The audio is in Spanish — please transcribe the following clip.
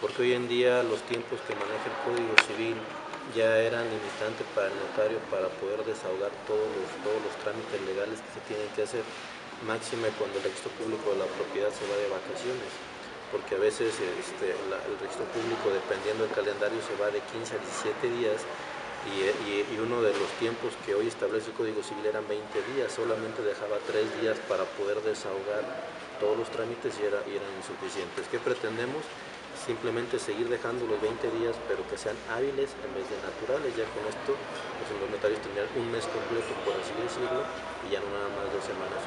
porque hoy en día los tiempos que maneja el Código Civil ya eran limitantes para el notario para poder desahogar todos los, todos los trámites legales que se tienen que hacer, máxime cuando el registro público de la propiedad se va de vacaciones, porque a veces este, el registro público, dependiendo del calendario, se va de 15 a 17 días y, uno de los tiempos que hoy establece el Código Civil eran 20 días, solamente dejaba 3 días para poder desahogar todos los trámites y, era, y eran insuficientes. ¿Qué pretendemos? Simplemente seguir dejando los 20 días, pero que sean hábiles en vez de naturales. Ya con esto, pues los notarios tendrían un mes completo, por así decirlo, y ya no nada más dos semanas.